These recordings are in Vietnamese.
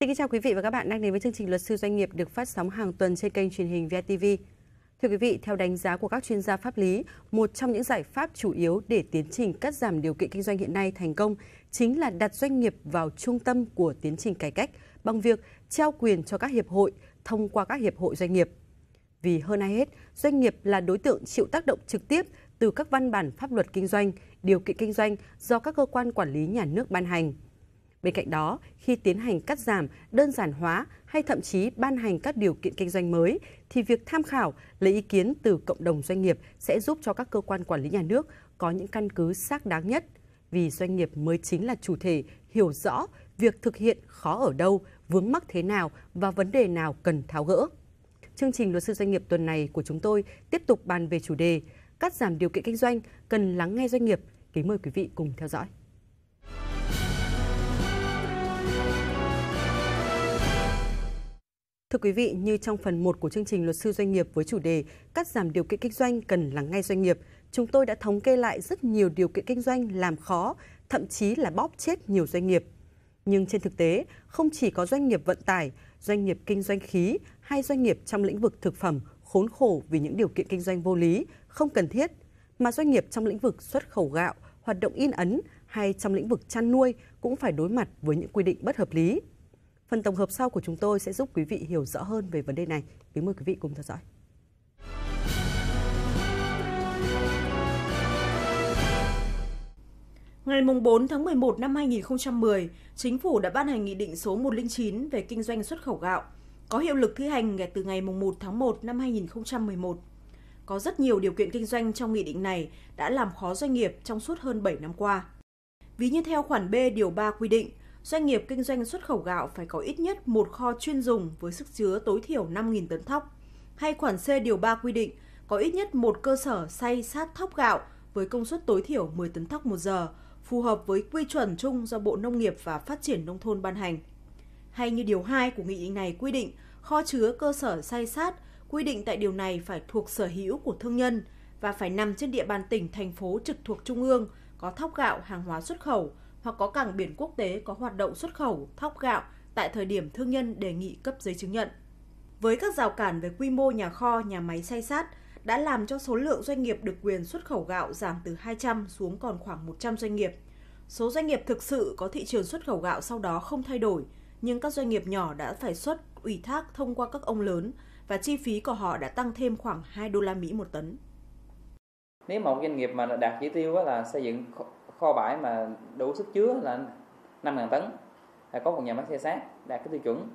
Xin kính chào quý vị và các bạn đang đến với chương trình Luật sư doanh nghiệp được phát sóng hàng tuần trên kênh truyền hình VTV. Thưa quý vị, theo đánh giá của các chuyên gia pháp lý, một trong những giải pháp chủ yếu để tiến trình cắt giảm điều kiện kinh doanh hiện nay thành công chính là đặt doanh nghiệp vào trung tâm của tiến trình cải cách bằng việc trao quyền cho các hiệp hội thông qua các hiệp hội doanh nghiệp. Vì hơn ai hết, doanh nghiệp là đối tượng chịu tác động trực tiếp từ các văn bản pháp luật kinh doanh, điều kiện kinh doanh do các cơ quan quản lý nhà nước ban hành. Bên cạnh đó, khi tiến hành cắt giảm, đơn giản hóa hay thậm chí ban hành các điều kiện kinh doanh mới, thì việc tham khảo, lấy ý kiến từ cộng đồng doanh nghiệp sẽ giúp cho các cơ quan quản lý nhà nước có những căn cứ xác đáng nhất. Vì doanh nghiệp mới chính là chủ thể hiểu rõ việc thực hiện khó ở đâu, vướng mắc thế nào và vấn đề nào cần tháo gỡ. Chương trình luật sư doanh nghiệp tuần này của chúng tôi tiếp tục bàn về chủ đề cắt giảm điều kiện kinh doanh cần lắng nghe doanh nghiệp. Kính mời quý vị cùng theo dõi. Thưa quý vị, như trong phần 1 của chương trình Luật sư doanh nghiệp với chủ đề Cắt giảm điều kiện kinh doanh cần lắng nghe doanh nghiệp, chúng tôi đã thống kê lại rất nhiều điều kiện kinh doanh làm khó, thậm chí là bóp chết nhiều doanh nghiệp. Nhưng trên thực tế, không chỉ có doanh nghiệp vận tải, doanh nghiệp kinh doanh khí hay doanh nghiệp trong lĩnh vực thực phẩm khốn khổ vì những điều kiện kinh doanh vô lý, không cần thiết, mà doanh nghiệp trong lĩnh vực xuất khẩu gạo, hoạt động in ấn hay trong lĩnh vực chăn nuôi cũng phải đối mặt với những quy định bất hợp lý. Phần tổng hợp sau của chúng tôi sẽ giúp quý vị hiểu rõ hơn về vấn đề này. Kính mời quý vị cùng theo dõi. Ngày 4 tháng 11 năm 2010, Chính phủ đã ban hành Nghị định số 109 về kinh doanh xuất khẩu gạo, có hiệu lực thi hành kể từ ngày 1 tháng 1 năm 2011. Có rất nhiều điều kiện kinh doanh trong nghị định này đã làm khó doanh nghiệp trong suốt hơn 7 năm qua. Ví như theo khoản B điều 3 quy định, doanh nghiệp kinh doanh xuất khẩu gạo phải có ít nhất một kho chuyên dùng với sức chứa tối thiểu 5.000 tấn thóc. Hay khoản C điều 3 quy định có ít nhất một cơ sở xay sát thóc gạo với công suất tối thiểu 10 tấn thóc một giờ, phù hợp với quy chuẩn chung do Bộ Nông nghiệp và Phát triển Nông thôn ban hành. Hay như điều 2 của nghị định này quy định kho chứa cơ sở xay sát quy định tại điều này phải thuộc sở hữu của thương nhân và phải nằm trên địa bàn tỉnh, thành phố trực thuộc trung ương, có thóc gạo, hàng hóa xuất khẩu, hoặc có cảng biển quốc tế có hoạt động xuất khẩu thóc gạo tại thời điểm thương nhân đề nghị cấp giấy chứng nhận. Với các rào cản về quy mô nhà kho, nhà máy xay sát đã làm cho số lượng doanh nghiệp được quyền xuất khẩu gạo giảm từ 200 xuống còn khoảng 100 doanh nghiệp. Số doanh nghiệp thực sự có thị trường xuất khẩu gạo sau đó không thay đổi, nhưng các doanh nghiệp nhỏ đã phải xuất ủy thác thông qua các ông lớn và chi phí của họ đã tăng thêm khoảng 2 đô la Mỹ một tấn. Nếu một doanh nghiệp mà đạt chỉ tiêu là xây dựng kho bãi mà đủ sức chứa là 5.000 tấn là có một nhà máy xe sát đạt cái tiêu chuẩn.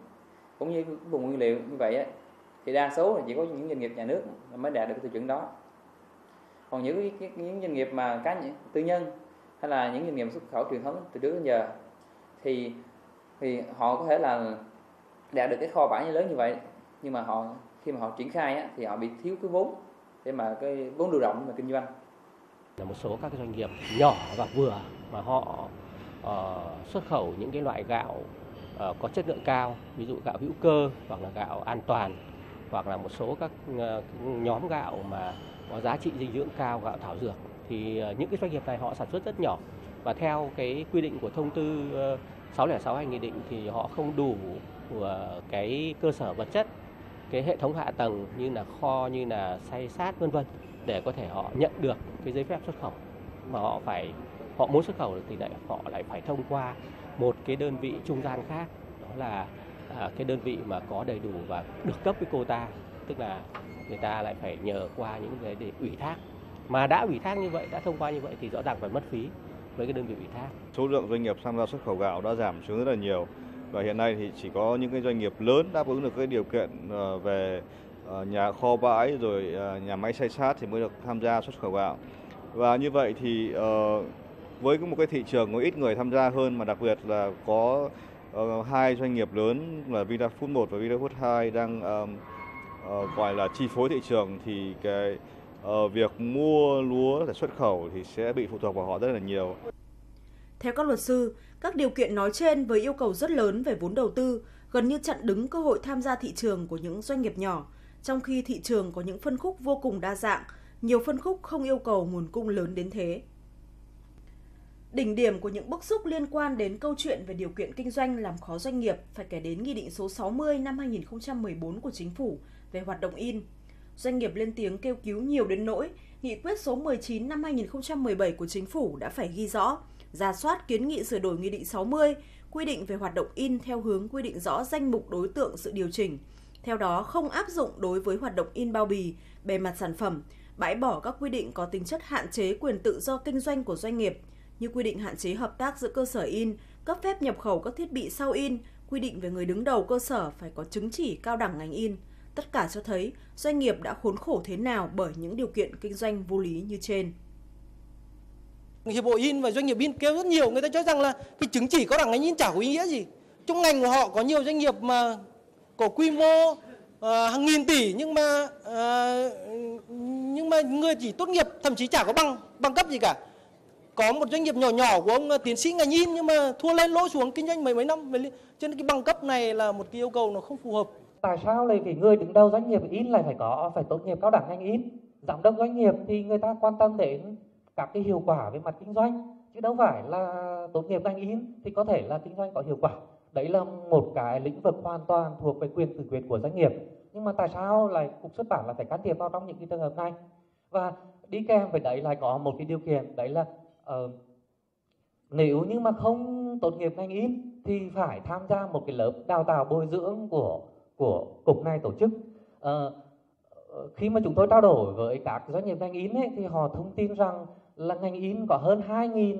Cũng như vùng nguyên liệu như vậy ấy, thì đa số là chỉ có những doanh nghiệp nhà nước mới đạt được cái tiêu chuẩn đó. Còn những những doanh nghiệp mà cá nhân tư nhân hay là những doanh nghiệp xuất khẩu truyền thống từ trước đến giờ thì thì họ có thể là đạt được cái kho bãi như lớn như vậy nhưng mà họ khi mà họ triển khai á, thì họ bị thiếu cái vốn để mà cái vốn lưu động mà kinh doanh là một số các doanh nghiệp nhỏ và vừa mà họ uh, xuất khẩu những cái loại gạo uh, có chất lượng cao ví dụ gạo hữu cơ hoặc là gạo an toàn hoặc là một số các uh, nhóm gạo mà có giá trị dinh dưỡng cao gạo thảo dược thì uh, những cái doanh nghiệp này họ sản xuất rất nhỏ. Và theo cái quy định của thông tư uh, 606 hay nghị định thì họ không đủ cái cơ sở vật chất cái hệ thống hạ tầng như là kho như là xay sát vân vân để có thể họ nhận được cái giấy phép xuất khẩu. Mà họ phải họ muốn xuất khẩu thì lại họ lại phải thông qua một cái đơn vị trung gian khác. Đó là à, cái đơn vị mà có đầy đủ và được cấp cái quota. Tức là người ta lại phải nhờ qua những cái để ủy thác. Mà đã ủy thác như vậy đã thông qua như vậy thì rõ ràng phải mất phí với cái đơn vị ủy thác. Số lượng doanh nghiệp tham gia xuất khẩu gạo đã giảm xuống rất là nhiều và hiện nay thì chỉ có những cái doanh nghiệp lớn đáp ứng được cái điều kiện ờ, về ờ, nhà kho bãi rồi ờ, nhà máy xay sát thì mới được tham gia xuất khẩu gạo và như vậy thì với một cái thị trường có ít người tham gia hơn mà đặc biệt là có hai doanh nghiệp lớn là Vinafood 1 và Vinafood 2 đang gọi là chi phối thị trường thì cái việc mua lúa để xuất khẩu thì sẽ bị phụ thuộc vào họ rất là nhiều. Theo các luật sư, các điều kiện nói trên với yêu cầu rất lớn về vốn đầu tư gần như chặn đứng cơ hội tham gia thị trường của những doanh nghiệp nhỏ, trong khi thị trường có những phân khúc vô cùng đa dạng, nhiều phân khúc không yêu cầu nguồn cung lớn đến thế. Đỉnh điểm của những bức xúc liên quan đến câu chuyện về điều kiện kinh doanh làm khó doanh nghiệp phải kể đến Nghị định số 60 năm 2014 của Chính phủ về hoạt động in. Doanh nghiệp lên tiếng kêu cứu nhiều đến nỗi, Nghị quyết số 19 năm 2017 của Chính phủ đã phải ghi rõ, ra soát kiến nghị sửa đổi Nghị định 60, quy định về hoạt động in theo hướng quy định rõ danh mục đối tượng sự điều chỉnh. Theo đó, không áp dụng đối với hoạt động in bao bì, bề mặt sản phẩm, bãi bỏ các quy định có tính chất hạn chế quyền tự do kinh doanh của doanh nghiệp – như quy định hạn chế hợp tác giữa cơ sở in, cấp phép nhập khẩu các thiết bị sau in, quy định về người đứng đầu cơ sở phải có chứng chỉ cao đẳng ngành in. Tất cả cho thấy doanh nghiệp đã khốn khổ thế nào bởi những điều kiện kinh doanh vô lý như trên. Hiệp hội in và doanh nghiệp in kêu rất nhiều, người ta cho rằng là cái chứng chỉ cao đẳng ngành in chả có ý nghĩa gì. Trong ngành của họ có nhiều doanh nghiệp mà có quy mô uh, hàng nghìn tỷ nhưng mà uh, nhưng mà người chỉ tốt nghiệp thậm chí chả có bằng bằng cấp gì cả. Có một doanh nghiệp nhỏ nhỏ của ông ờ, tiến sĩ ngành in nhưng mà thua lên lỗ xuống kinh doanh mấy mấy năm. Cho nên cái bằng cấp này là một cái yêu cầu nó không phù hợp. Tại sao lại cái người đứng đầu doanh nghiệp in lại phải có phải tốt nghiệp cao đẳng ngành in? Giám đốc doanh nghiệp thì người ta quan tâm đến các cái hiệu quả về mặt kinh doanh chứ đâu phải là tốt nghiệp ngành in thì có thể là kinh doanh có hiệu quả. Đấy là một cái lĩnh vực hoàn toàn thuộc về quyền tự quyết của doanh nghiệp. Nhưng mà tại sao lại cục xuất bản là phải can thiệp vào trong những cái trường hợp này? Và đi kèm với đấy lại có một cái điều kiện đấy là uh, nếu như mà không tốt nghiệp ngành in thì phải tham gia một cái lớp đào tạo bồi dưỡng của của cục này tổ chức. Uh, khi mà chúng tôi trao đổi với các doanh nghiệp ngành in ấy, thì họ thông tin rằng là ngành in có hơn 2.000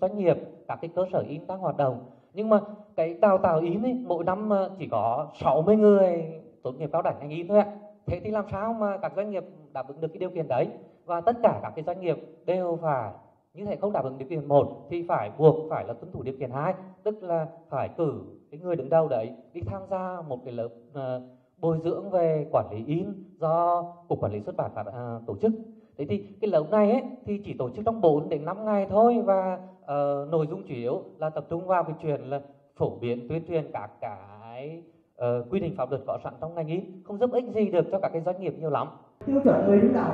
doanh nghiệp các cái cơ sở in đang hoạt động. Nhưng mà cái đào tạo in ấy, mỗi năm chỉ có 60 người tốt nghiệp cao đẳng ngành in thôi ạ. Thế thì làm sao mà các doanh nghiệp đáp ứng được cái điều kiện đấy? Và tất cả các cái doanh nghiệp đều phải như thế không đáp ứng điều kiện một thì phải buộc phải là tuân thủ điều kiện hai tức là phải cử cái người đứng đầu đấy đi tham gia một cái lớp uh, bồi dưỡng về quản lý in do cục quản lý xuất bản uh, tổ chức thế thì cái lớp này ấy, thì chỉ tổ chức trong 4 đến 5 ngày thôi và uh, nội dung chủ yếu là tập trung vào cái chuyện là phổ biến tuyên truyền các cái uh, quy định pháp luật có sẵn trong ngành in không giúp ích gì được cho các cái doanh nghiệp nhiều lắm. Tiêu chuẩn người đứng đầu.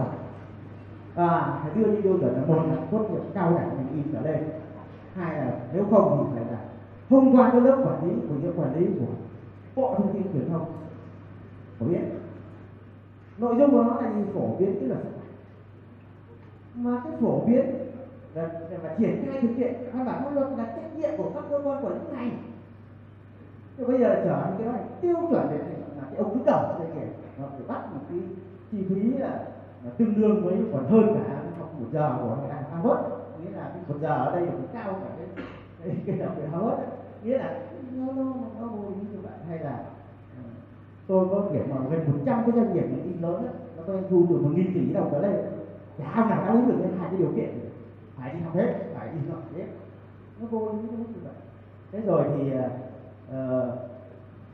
À, phải đưa những tiêu chuẩn là một là tốt nghiệp cao đẳng ngành y trở lên. Hai là nếu không thì phải là thông qua cái lớp quản lý của những quản lý của bộ thông tin truyền thông. Phổ biến nội dung của nó là gì? Phổ biến tức là mà cái phổ biến. Và, và triển khai thực hiện văn bản pháp luật là trách nhiệm của các cơ quan quản lý này. Thì bây giờ trở thành cái đó là tiêu chuẩn để là cái ông đứng đầu doanh nghiệp nó phải bắt một cái chi phí là là tương đương với còn hơn cả học một giờ của đại học Harvard. Nghĩa là cái một giờ ở đây cũng cao cả cái cái, cái học viện Harvard nghĩa là nó nó nó vô lý như vậy. Hay là ừ, tôi có kiểm mà gần 100 cái doanh nghiệp những lớn đó, nó có thu được một nghìn tỷ đồng trở lên chả ai nào đáp ứng được hai cái điều kiện. Phải đi học hết phải đi học hết. Nó vô lý như vậy. Thế rồi thì uh,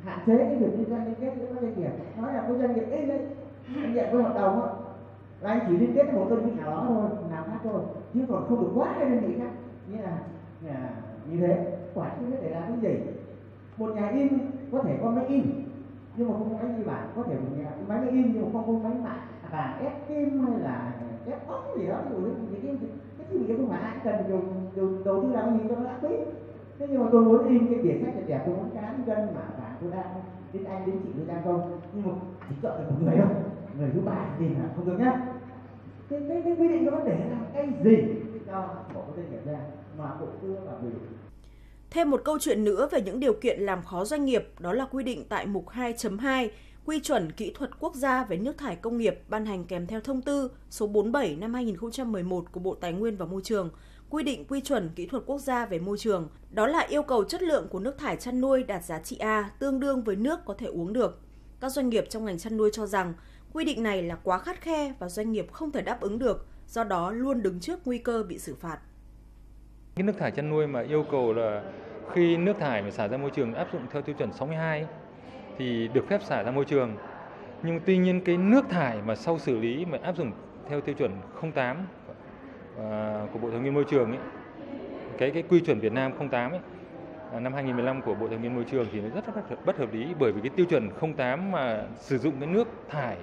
hạn chế cái việc kinh doanh liên kết giữa các doanh nghiệp. Nói là cái doanh nghiệp in đấy doanh nghiệp với hợp đồng á là anh chỉ liên kết với một đơn vị nào đó thôi làm khác thôi chứ còn không được quá hai đơn vị khác. Như là à, như thế. Quả không biết để làm cái gì. Một nhà in có thể có máy in nhưng mà không có máy ghi bản. Có thể một nhà máy in nhưng mà không có máy mạng và ép kim hay là ép ống gì đó ví dụ cái cái cái gì cái không phải ai cần dùng dùng đầu tư làm gì cho nó lãng phí thế nhưng mà tôi muốn in cái biển sách đẹp đẹp tôi muốn cán dân mà cả tôi đang đến anh, đến chị tôi đang không. Nhưng mà chỉ chọn được một người thôi. Người thứ ba thì là không được nhá. Cái cái cái quy định nó để làm cái gì? Cho bộ doanh nghiệp ra mà bộ tư và quy Thêm một câu chuyện nữa về những điều kiện làm khó doanh nghiệp, đó là quy định tại mục 2.2 Quy chuẩn kỹ thuật quốc gia về nước thải công nghiệp ban hành kèm theo thông tư số 47 năm 2011 của Bộ Tài nguyên và Môi trường quy định quy chuẩn kỹ thuật quốc gia về môi trường. Đó là yêu cầu chất lượng của nước thải chăn nuôi đạt giá trị A tương đương với nước có thể uống được. Các doanh nghiệp trong ngành chăn nuôi cho rằng Quy định này là quá khắt khe và doanh nghiệp không thể đáp ứng được, do đó luôn đứng trước nguy cơ bị xử phạt. Cái nước thải chăn nuôi mà yêu cầu là khi nước thải mà xả ra môi trường áp dụng theo tiêu chuẩn 62 thì được phép xả ra môi trường. Nhưng tuy nhiên cái nước thải mà sau xử lý mà áp dụng theo tiêu chuẩn 08 à, của Bộ Tài nguyên Môi trường ấy, cái cái quy chuẩn Việt Nam 08 ấy, à, năm 2015 của Bộ Tài nguyên Môi trường thì nó rất, rất bất hợp lý bởi vì cái tiêu chuẩn 08 mà sử dụng cái nước thải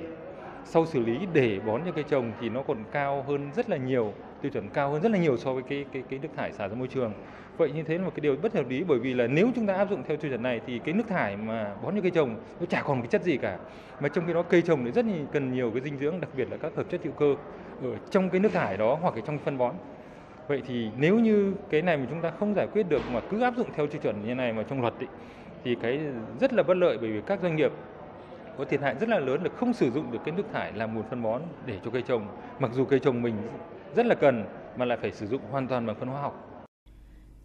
sau xử lý để bón cho cây trồng thì nó còn cao hơn rất là nhiều tiêu chuẩn cao hơn rất là nhiều so với cái cái cái nước thải xả ra môi trường. Vậy như thế là một cái điều bất hợp lý bởi vì là nếu chúng ta áp dụng theo tiêu chuẩn này thì cái nước thải mà bón cho cây trồng nó chả còn cái chất gì cả. Mà trong khi đó cây trồng lại rất cần nhiều cái dinh dưỡng đặc biệt là các hợp chất hữu cơ ở trong cái nước thải đó hoặc là trong phân bón. Vậy thì nếu như cái này mà chúng ta không giải quyết được mà cứ áp dụng theo tiêu chuẩn như này mà trong luật ý, thì cái rất là bất lợi bởi vì các doanh nghiệp có thiệt hại rất là lớn là không sử dụng được cái nước thải làm nguồn phân bón để cho cây trồng mặc dù cây trồng mình rất là cần mà lại phải sử dụng hoàn toàn bằng phân hóa học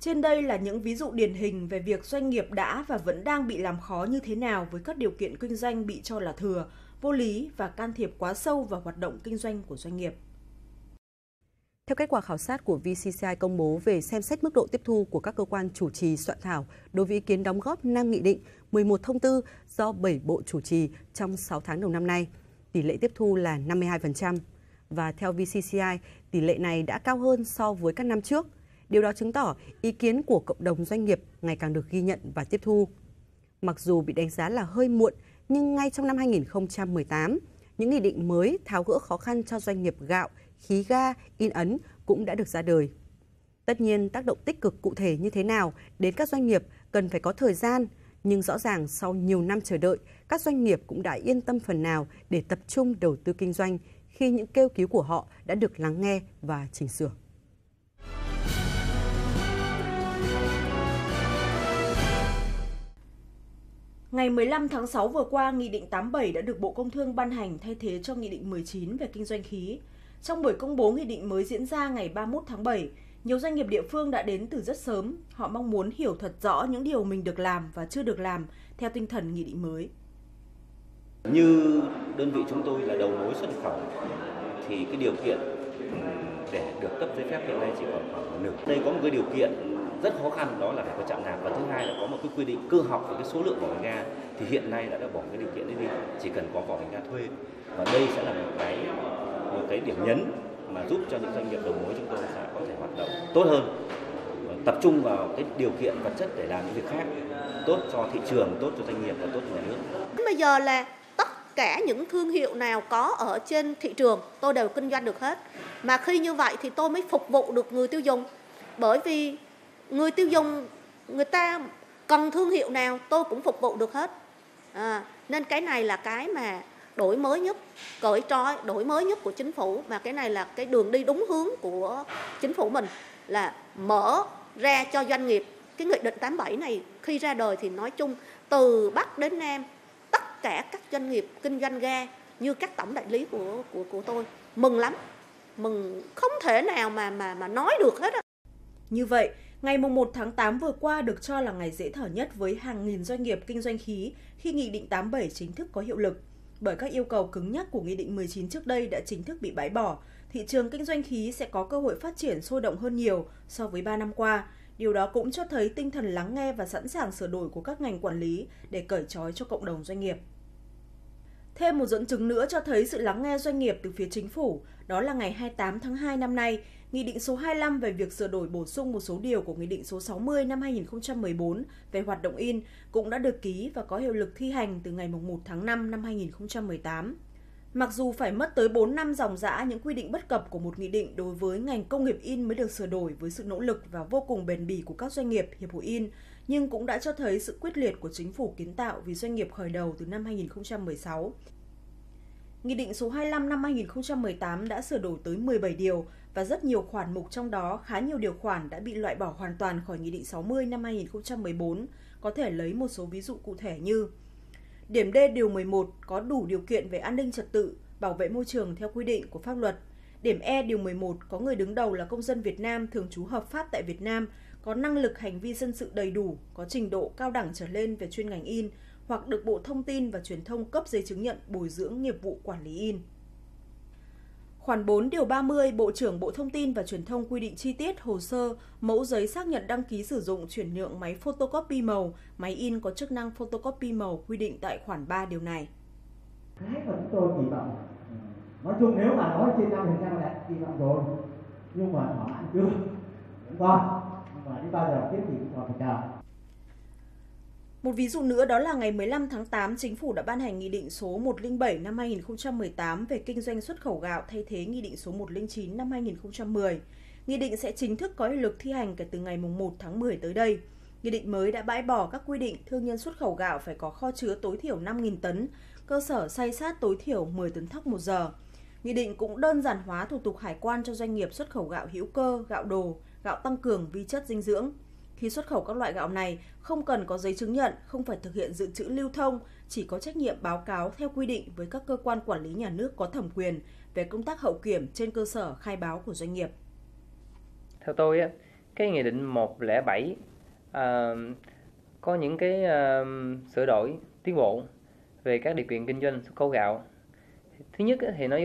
trên đây là những ví dụ điển hình về việc doanh nghiệp đã và vẫn đang bị làm khó như thế nào với các điều kiện kinh doanh bị cho là thừa, vô lý và can thiệp quá sâu vào hoạt động kinh doanh của doanh nghiệp. Theo kết quả khảo sát của VCCI công bố về xem xét mức độ tiếp thu của các cơ quan chủ trì soạn thảo đối với ý kiến đóng góp 5 nghị định, 11 thông tư do 7 bộ chủ trì trong 6 tháng đầu năm nay, tỷ lệ tiếp thu là 52%. Và theo VCCI, tỷ lệ này đã cao hơn so với các năm trước. Điều đó chứng tỏ ý kiến của cộng đồng doanh nghiệp ngày càng được ghi nhận và tiếp thu. Mặc dù bị đánh giá là hơi muộn, nhưng ngay trong năm 2018, những nghị định mới tháo gỡ khó khăn cho doanh nghiệp gạo, khí ga, in ấn cũng đã được ra đời. Tất nhiên, tác động tích cực cụ thể như thế nào đến các doanh nghiệp cần phải có thời gian, nhưng rõ ràng sau nhiều năm chờ đợi, các doanh nghiệp cũng đã yên tâm phần nào để tập trung đầu tư kinh doanh khi những kêu cứu của họ đã được lắng nghe và chỉnh sửa. Ngày 15 tháng 6 vừa qua, Nghị định 87 đã được Bộ Công Thương ban hành thay thế cho Nghị định 19 về kinh doanh khí. Trong buổi công bố nghị định mới diễn ra ngày 31 tháng 7, nhiều doanh nghiệp địa phương đã đến từ rất sớm. Họ mong muốn hiểu thật rõ những điều mình được làm và chưa được làm theo tinh thần nghị định mới. Như đơn vị chúng tôi là đầu mối xuất khẩu, thì cái điều kiện để được cấp giấy phép hiện nay chỉ còn khoảng nửa. Đây có một cái điều kiện rất khó khăn, đó là phải có trạm nạp và thứ hai là có một cái quy định cơ học về cái số lượng vỏ bình ga, thì hiện nay đã đã bỏ cái điều kiện đấy đi chỉ cần có vỏ bình ga thuê và đây sẽ là một cái một cái điểm nhấn mà giúp cho những doanh nghiệp đầu mối chúng tôi sẽ có thể hoạt động tốt hơn tập trung vào cái điều kiện vật chất để làm những việc khác tốt cho thị trường tốt cho doanh nghiệp và tốt cho nhà nước. Bây giờ là tất cả những thương hiệu nào có ở trên thị trường tôi đều kinh doanh được hết. Mà khi như vậy thì tôi mới phục vụ được người tiêu dùng. Bởi vì người tiêu dùng người ta cần thương hiệu nào tôi cũng phục vụ được hết. À, nên cái này là cái mà đổi mới nhất cởi trói đổi mới nhất của chính phủ mà cái này là cái đường đi đúng hướng của chính phủ mình là mở ra cho doanh nghiệp cái nghị định 87 này khi ra đời thì nói chung từ Bắc đến Nam tất cả các doanh nghiệp kinh doanh ga như các tổng đại lý của của của tôi mừng lắm mừng không thể nào mà mà mà nói được hết á. Như vậy, Ngày 1 tháng 8 vừa qua được cho là ngày dễ thở nhất với hàng nghìn doanh nghiệp kinh doanh khí khi Nghị định 87 chính thức có hiệu lực. Bởi các yêu cầu cứng nhắc của Nghị định 19 trước đây đã chính thức bị bãi bỏ, thị trường kinh doanh khí sẽ có cơ hội phát triển sôi động hơn nhiều so với 3 năm qua. Điều đó cũng cho thấy tinh thần lắng nghe và sẵn sàng sửa đổi của các ngành quản lý để cởi trói cho cộng đồng doanh nghiệp. Thêm một dẫn chứng nữa cho thấy sự lắng nghe doanh nghiệp từ phía chính phủ, đó là ngày 28 tháng 2 năm nay, Nghị định số 25 về việc sửa đổi bổ sung một số điều của Nghị định số 60 năm 2014 về hoạt động in cũng đã được ký và có hiệu lực thi hành từ ngày 1 tháng 5 năm 2018. Mặc dù phải mất tới 4 năm dòng dã những quy định bất cập của một nghị định đối với ngành công nghiệp in mới được sửa đổi với sự nỗ lực và vô cùng bền bỉ của các doanh nghiệp, hiệp hội in, nhưng cũng đã cho thấy sự quyết liệt của chính phủ kiến tạo vì doanh nghiệp khởi đầu từ năm 2016. Nghị định số 25 năm 2018 đã sửa đổi tới 17 điều và rất nhiều khoản mục trong đó khá nhiều điều khoản đã bị loại bỏ hoàn toàn khỏi Nghị định 60 năm 2014, có thể lấy một số ví dụ cụ thể như Điểm D điều 11 có đủ điều kiện về an ninh trật tự, bảo vệ môi trường theo quy định của pháp luật. Điểm E điều 11 có người đứng đầu là công dân Việt Nam thường trú hợp pháp tại Việt Nam, có năng lực hành vi dân sự đầy đủ, có trình độ cao đẳng trở lên về chuyên ngành in hoặc được Bộ Thông tin và Truyền thông cấp giấy chứng nhận bồi dưỡng nghiệp vụ quản lý in. Khoản 4 điều 30 Bộ trưởng Bộ Thông tin và Truyền thông quy định chi tiết hồ sơ, mẫu giấy xác nhận đăng ký sử dụng chuyển nhượng máy photocopy màu, máy in có chức năng photocopy màu quy định tại khoản 3 điều này. Cái mà chúng tôi kỳ vọng, nói chung nếu mà nói trên 5 phần trăm là kỳ vọng rồi, nhưng mà thỏa mãn chưa, Đúng còn, nhưng mà đến bao giờ tiếp thì cũng còn phải chờ. Một ví dụ nữa đó là ngày 15 tháng 8, Chính phủ đã ban hành Nghị định số 107 năm 2018 về kinh doanh xuất khẩu gạo thay thế Nghị định số 109 năm 2010. Nghị định sẽ chính thức có hiệu lực thi hành kể từ ngày 1 tháng 10 tới đây. Nghị định mới đã bãi bỏ các quy định thương nhân xuất khẩu gạo phải có kho chứa tối thiểu 5.000 tấn, cơ sở xay sát tối thiểu 10 tấn thóc một giờ. Nghị định cũng đơn giản hóa thủ tục hải quan cho doanh nghiệp xuất khẩu gạo hữu cơ, gạo đồ, gạo tăng cường vi chất dinh dưỡng. Khi xuất khẩu các loại gạo này, không cần có giấy chứng nhận, không phải thực hiện dự trữ lưu thông, chỉ có trách nhiệm báo cáo theo quy định với các cơ quan quản lý nhà nước có thẩm quyền về công tác hậu kiểm trên cơ sở khai báo của doanh nghiệp. Theo tôi, cái Nghị định 107 à, ờ, có những cái à, sửa đổi, tiến bộ về các điều kiện kinh doanh xuất khẩu gạo. Thứ nhất thì nó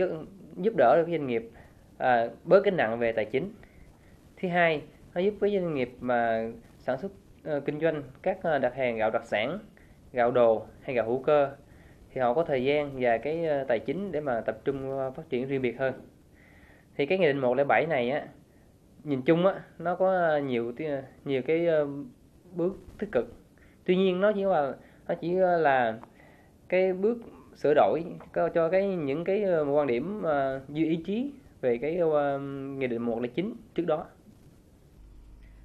giúp đỡ được doanh nghiệp à, bớt cái nặng về tài chính. Thứ hai, nó giúp với doanh nghiệp mà sản xuất uh, kinh doanh các uh, đặt hàng gạo đặc sản, gạo đồ hay gạo hữu cơ thì họ có thời gian và cái uh, tài chính để mà tập trung uh, phát triển riêng biệt hơn. Thì cái nghị định 107 này á nhìn chung á nó có nhiều nhiều cái uh, bước tích cực. Tuy nhiên nó chỉ là nó chỉ là cái bước sửa đổi cho cái những cái quan điểm uh, dư ý chí về cái uh, nghị định 109 trước đó.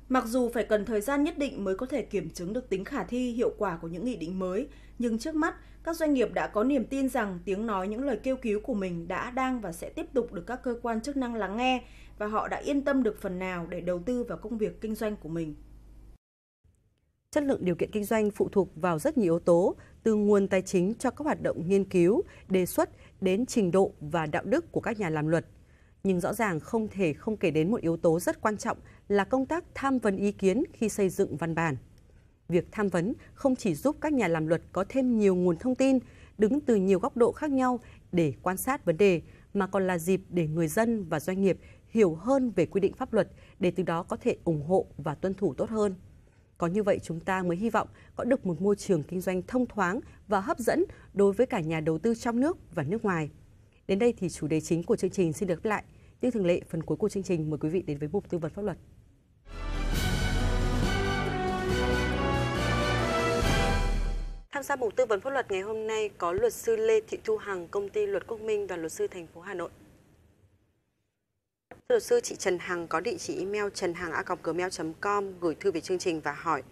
Mặc dù phải cần thời gian nhất định mới có thể kiểm chứng được tính khả thi hiệu quả của những nghị định mới, nhưng trước mắt, các doanh nghiệp đã có niềm tin rằng tiếng nói những lời kêu cứu của mình đã đang và sẽ tiếp tục được các cơ quan chức năng lắng nghe và họ đã yên tâm được phần nào để đầu tư vào công việc kinh doanh của mình. Chất lượng điều kiện kinh doanh phụ thuộc vào rất nhiều yếu tố, từ nguồn tài chính cho các hoạt động nghiên cứu, đề xuất đến trình độ và đạo đức của các nhà làm luật – nhưng rõ ràng không thể không kể đến một yếu tố rất quan trọng là công tác tham vấn ý kiến khi xây dựng văn bản. Việc tham vấn không chỉ giúp các nhà làm luật có thêm nhiều nguồn thông tin, đứng từ nhiều góc độ khác nhau để quan sát vấn đề, mà còn là dịp để người dân và doanh nghiệp hiểu hơn về quy định pháp luật để từ đó có thể ủng hộ và tuân thủ tốt hơn. Có như vậy chúng ta mới hy vọng có được một môi trường kinh doanh thông thoáng và hấp dẫn đối với cả nhà đầu tư trong nước và nước ngoài. Đến đây thì chủ đề chính của chương trình xin được lại. Như thường lệ, phần cuối của chương trình mời quý vị đến với mục tư vấn pháp luật. Tham gia mục tư vấn pháp luật ngày hôm nay có luật sư Lê Thị Thu Hằng, công ty Luật Quốc Minh, đoàn luật sư thành phố Hà Nội. Luật sư chị Trần Hằng có địa chỉ email trần hằng com gửi thư về chương trình và hỏi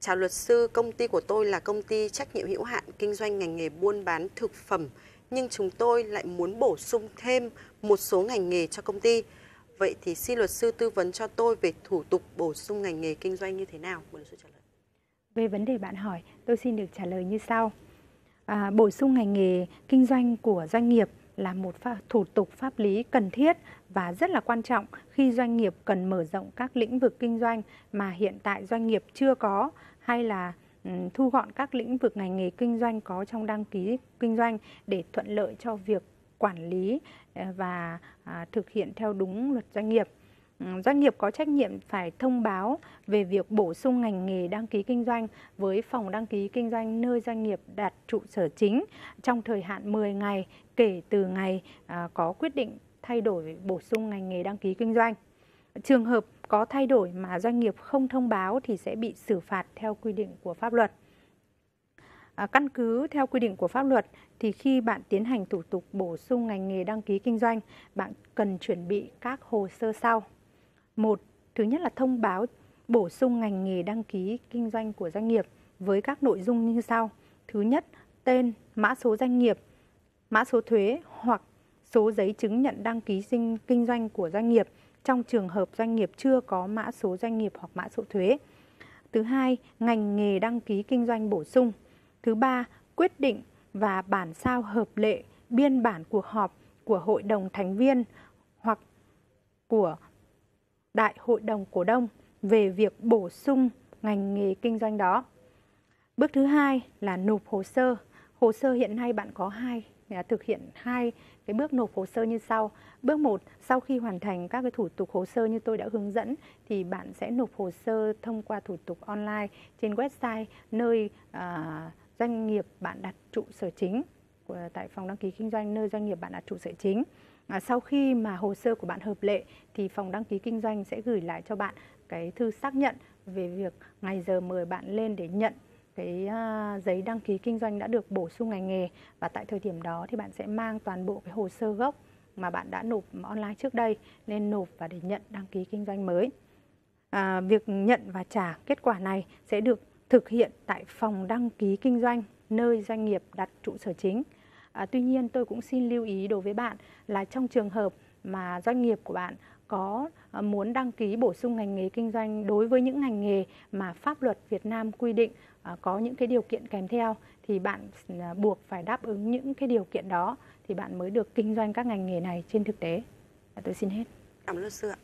Chào luật sư, công ty của tôi là công ty trách nhiệm hữu hạn kinh doanh ngành nghề buôn bán thực phẩm nhưng chúng tôi lại muốn bổ sung thêm một số ngành nghề cho công ty. Vậy thì xin luật sư tư vấn cho tôi về thủ tục bổ sung ngành nghề kinh doanh như thế nào? Mời luật sư trả lời. Về vấn đề bạn hỏi, tôi xin được trả lời như sau. À, bổ sung ngành nghề kinh doanh của doanh nghiệp là một thủ tục pháp lý cần thiết và rất là quan trọng khi doanh nghiệp cần mở rộng các lĩnh vực kinh doanh mà hiện tại doanh nghiệp chưa có hay là ừ, thu gọn các lĩnh vực ngành nghề kinh doanh có trong đăng ký kinh doanh để thuận lợi cho việc quản lý ờ, và à, thực hiện theo đúng luật doanh nghiệp. Ừ, doanh nghiệp có trách nhiệm phải thông báo về việc bổ sung ngành nghề đăng ký kinh doanh với phòng đăng ký kinh doanh nơi doanh nghiệp đặt trụ sở chính trong thời hạn 10 ngày kể từ ngày à, có quyết định thay đổi bổ sung ngành nghề đăng ký kinh doanh. Trường hợp có thay đổi mà doanh nghiệp không thông báo thì sẽ bị xử phạt theo quy định của pháp luật. À, căn cứ theo quy định của pháp luật thì khi bạn tiến hành thủ tục bổ sung ngành nghề đăng ký kinh doanh, bạn cần chuẩn bị các hồ sơ sau. Một, thứ nhất là thông báo bổ sung ngành nghề đăng ký kinh doanh của doanh nghiệp với các nội dung như sau. Thứ nhất, tên, mã số doanh nghiệp, mã số thuế hoặc số giấy chứng nhận đăng ký sinh kinh doanh của doanh nghiệp trong trường hợp doanh nghiệp chưa có mã số doanh nghiệp hoặc mã số thuế. Thứ hai, ngành nghề đăng ký kinh doanh bổ sung. Thứ ba, quyết định và bản sao hợp lệ biên bản cuộc họp của hội đồng thành viên hoặc của đại hội đồng cổ đông về việc bổ sung ngành nghề kinh doanh đó. Bước thứ hai là nộp hồ sơ. Hồ sơ hiện nay bạn có hai à, thực hiện hai cái bước nộp hồ sơ như sau. Bước 1, sau khi hoàn thành các cái thủ tục hồ sơ như tôi đã hướng dẫn thì bạn sẽ nộp hồ sơ thông qua thủ tục online trên website nơi à, doanh nghiệp bạn đặt trụ sở chính tại phòng đăng ký kinh doanh nơi doanh nghiệp bạn đặt trụ sở chính. À, sau khi mà hồ sơ của bạn hợp lệ thì phòng đăng ký kinh doanh sẽ gửi lại cho bạn cái thư xác nhận về việc ngày giờ mời bạn lên để nhận cái uh, giấy đăng ký kinh doanh đã được bổ sung ngành nghề và tại thời điểm đó thì bạn sẽ mang toàn bộ cái hồ sơ gốc mà bạn đã nộp online trước đây lên nộp và để nhận đăng ký kinh doanh mới. À, việc nhận và trả kết quả này sẽ được thực hiện tại phòng đăng ký kinh doanh nơi doanh nghiệp đặt trụ sở chính. À, tuy nhiên tôi cũng xin lưu ý đối với bạn là trong trường hợp mà doanh nghiệp của bạn có à, muốn đăng ký bổ sung ngành nghề kinh doanh đối với những ngành nghề mà pháp luật Việt Nam quy định à, có những cái điều kiện kèm theo thì bạn à, buộc phải đáp ứng những cái điều kiện đó thì bạn mới được kinh doanh các ngành nghề này trên thực tế. Tôi xin hết. Cảm ơn luật sư ạ.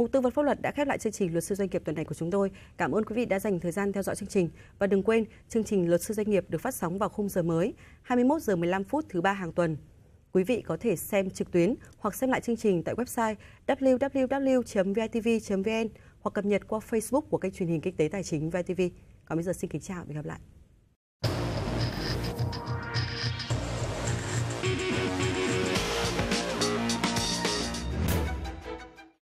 Mục tư vấn pháp luật đã khép lại chương trình luật sư doanh nghiệp tuần này của chúng tôi. Cảm ơn quý vị đã dành thời gian theo dõi chương trình và đừng quên, chương trình luật sư doanh nghiệp được phát sóng vào khung giờ mới 21 giờ 15 phút thứ ba hàng tuần. Quý vị có thể xem trực tuyến hoặc xem lại chương trình tại website www.vitv.vn hoặc cập nhật qua Facebook của kênh truyền hình kinh tế tài chính VTV. Còn bây giờ xin kính chào và hẹn gặp lại.